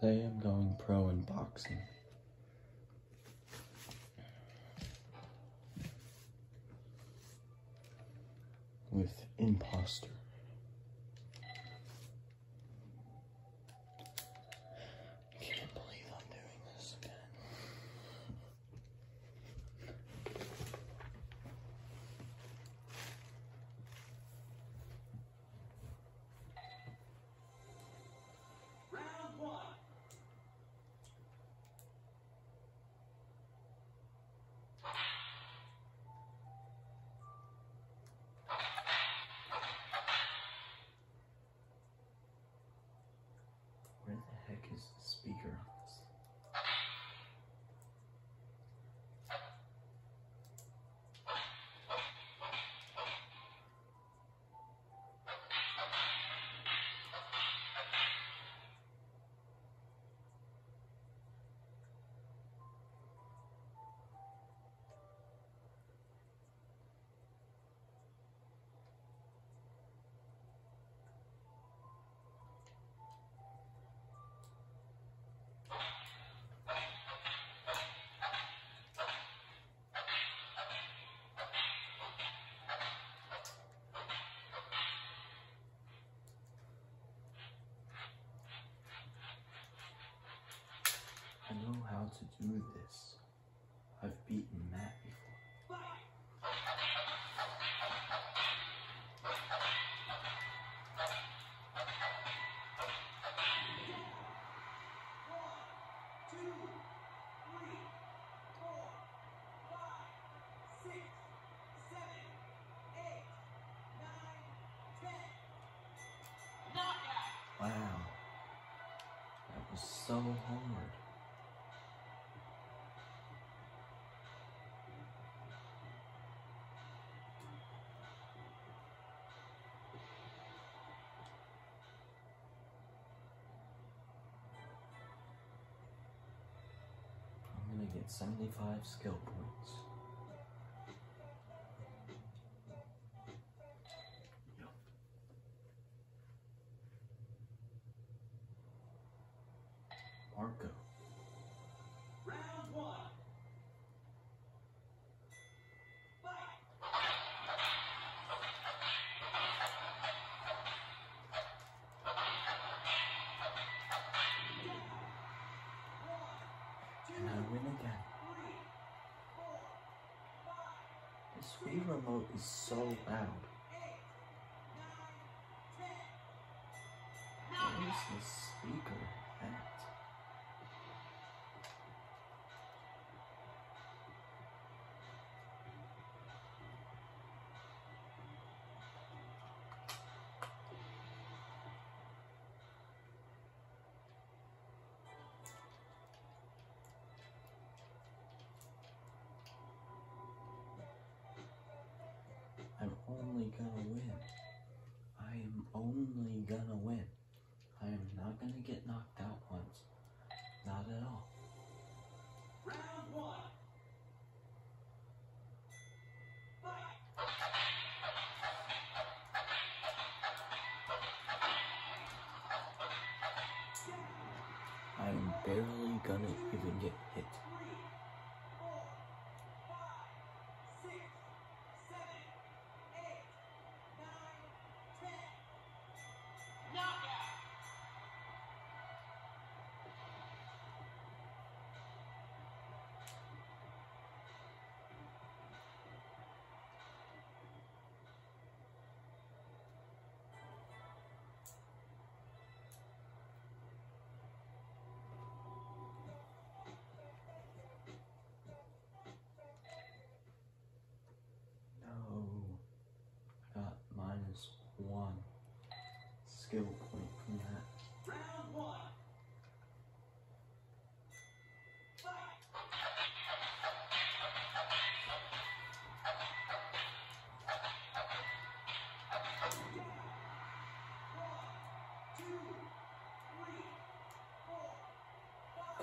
Today I'm going pro in boxing. With imposter. I can't believe I'm doing this again. Round one. Where the heck is the speaker to do this. I've beaten Matt before. Two, three, four, five, six, seven, eight, nine, ten. Knockout. Wow. That was so hard. I'm gonna get 75 skill points. Win again? This Wii remote is so loud. Where is the speaker at? Skill point from that.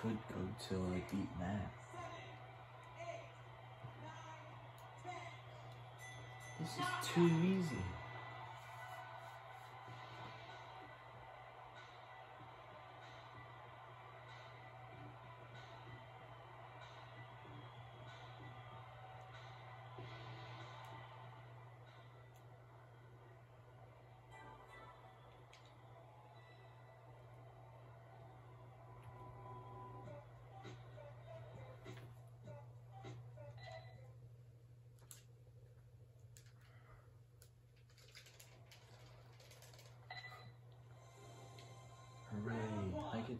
Could go seven, eight, nine, ten. This is too easy.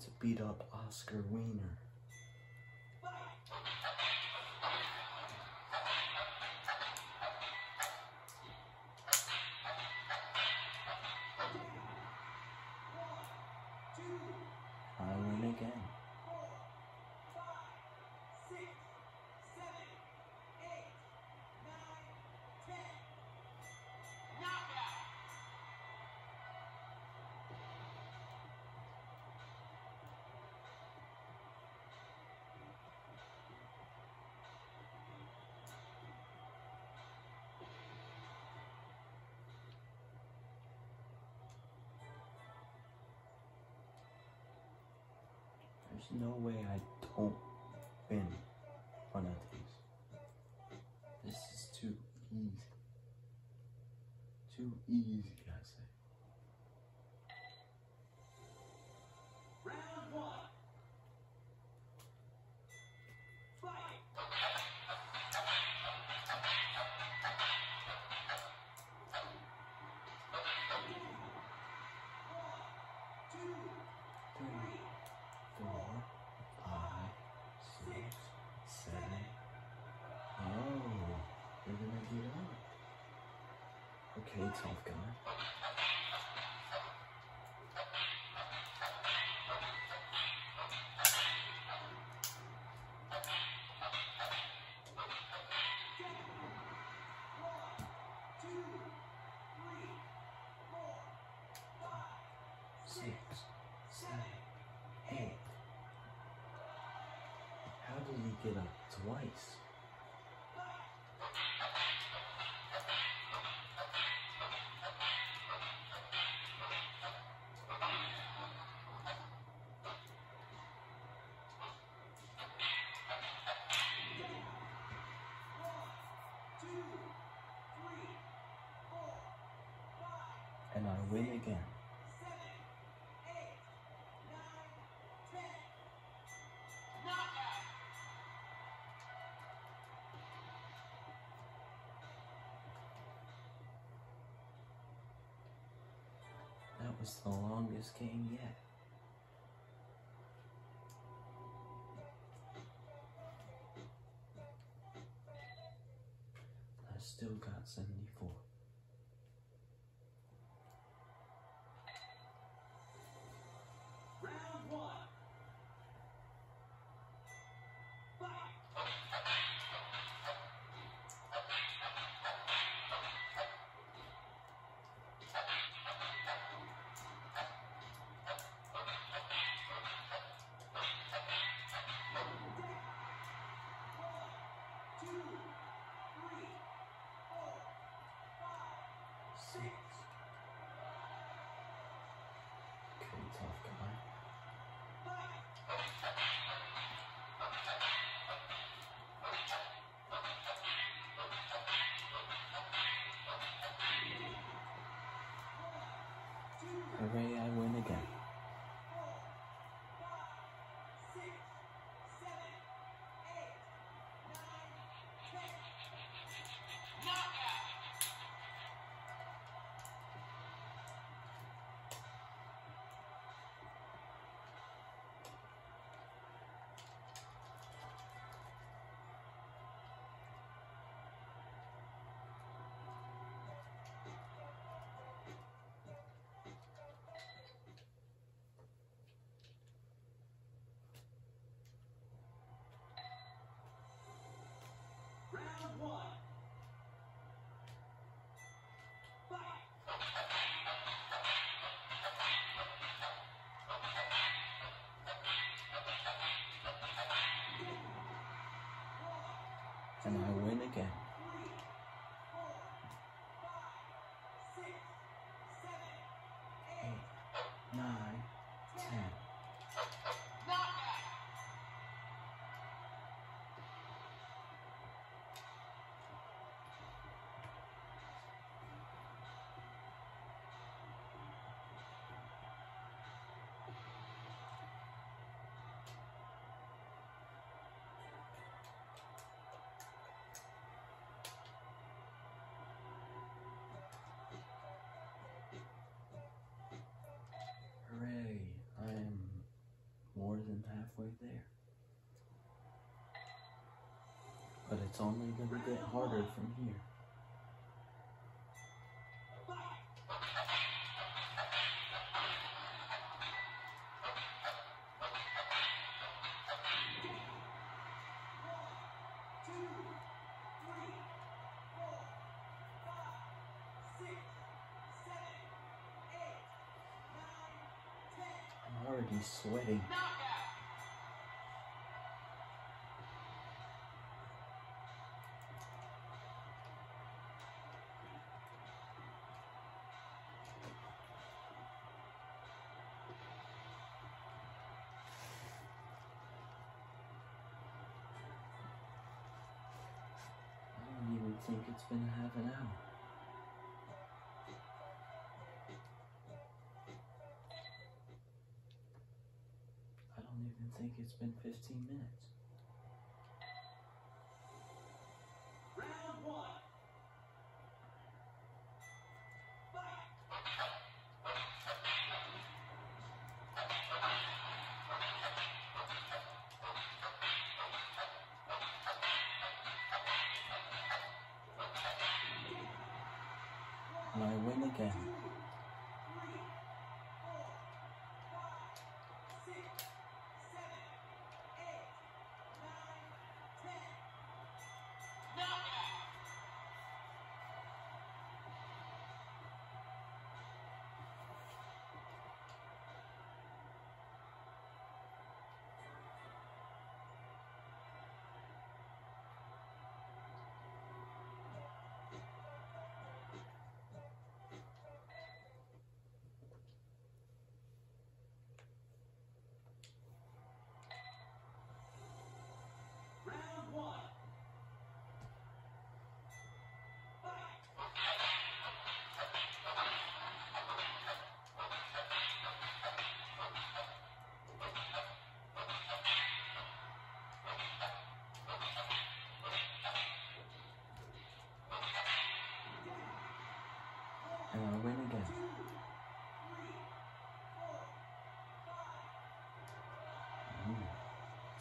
To beat up Oscar Wiener. No way I don't win of these. This is too easy. Too easy, I say. Four, five, Six, seven, eight. How did he get up twice? Win again. That was the longest game yet. And I win again. Than halfway there. But it's only gonna get harder from here. Don't think it's been half an hour. I don't even think it's been 15 minutes. I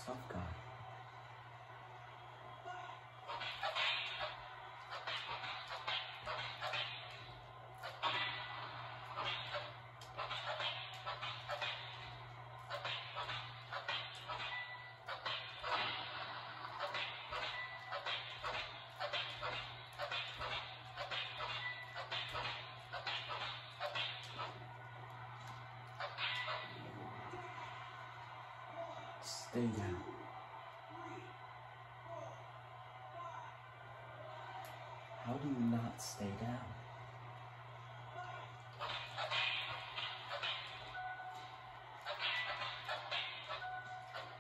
tough guy. Stay down. How do you not stay down?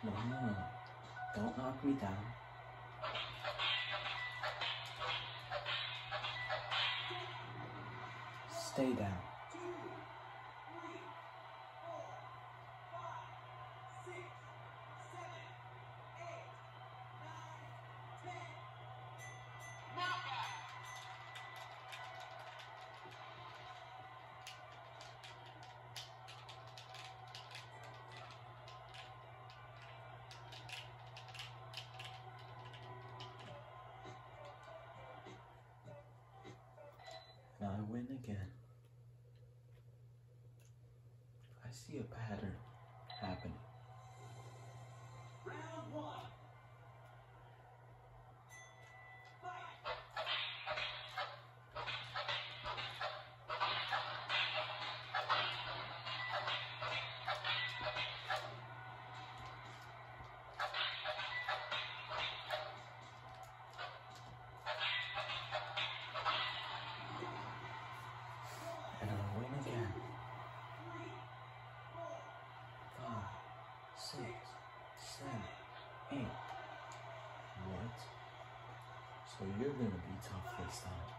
No, no, no. Don't knock me down. Stay down. I win again. I see a pattern So you're gonna be tough this time.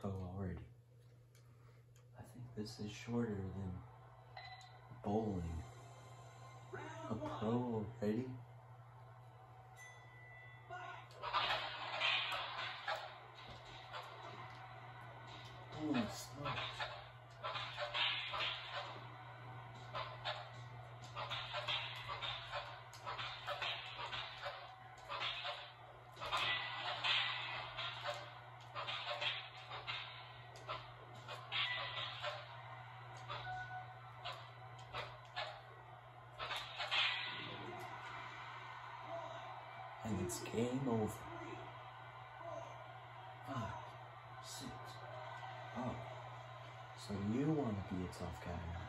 Pro already. I think this is shorter than bowling. A pro already? It's game over. Five, six, oh. So you want to be a tough guy now?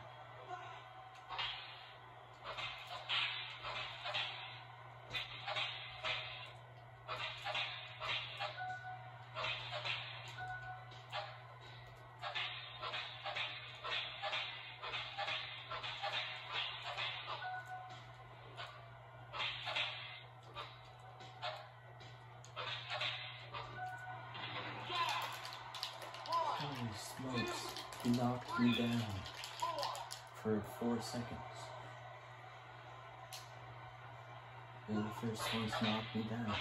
Knocked me down for four seconds. You're the first one to knock me down.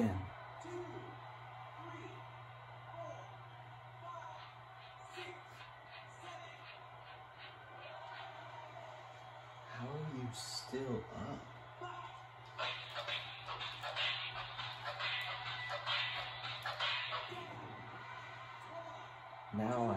Again. How are you still up? Now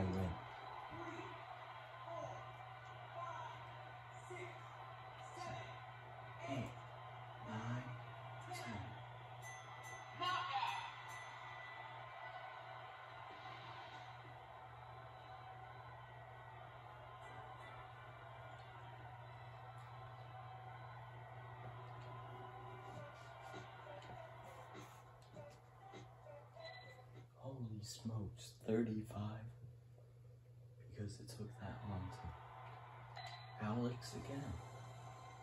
smokes, 35? Because it took that long to. Alex again.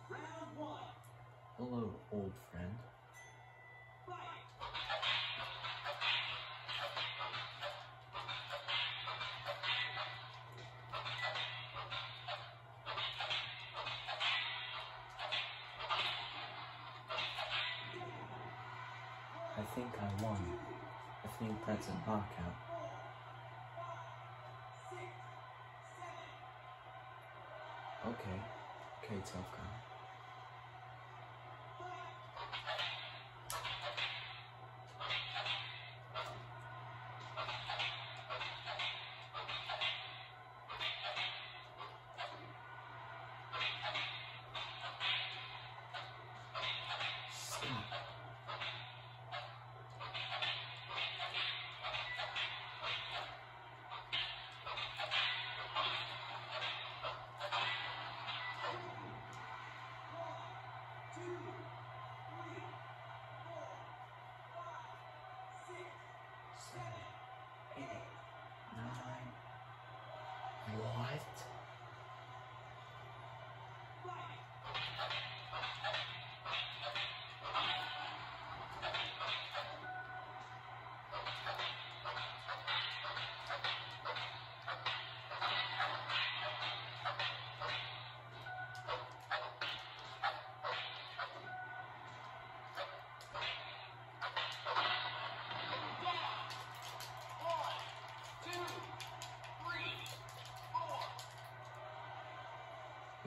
Round one. Hello, old friend. Fight. I think I won. Think that's a knockout. Okay. Okay, tough guy.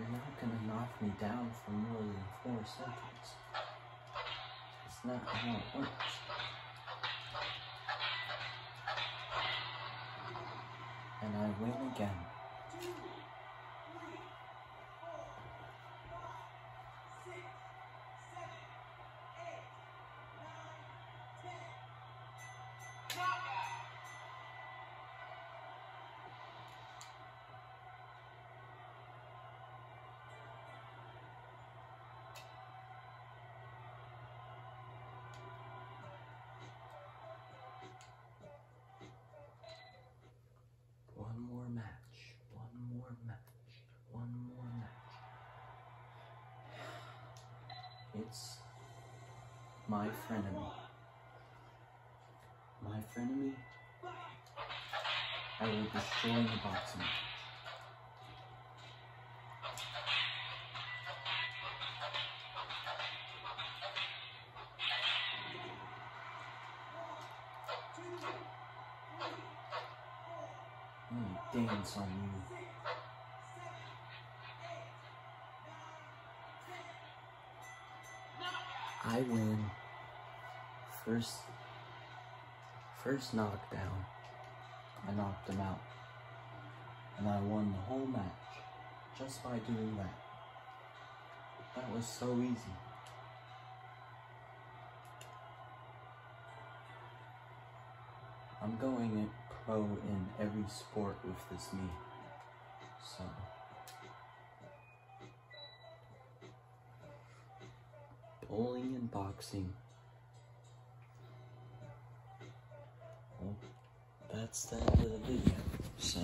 You're not gonna knock me down for more than four seconds. It's not how it works. And I win again. Against my frenemy. My frenemy, I will destroy the boxing I win. First, first knockdown. I knocked him out. And I won the whole match just by doing that. That was so easy. I'm going pro in every sport with this knee. So. Bowling and boxing. Well, that's the end of the video. So.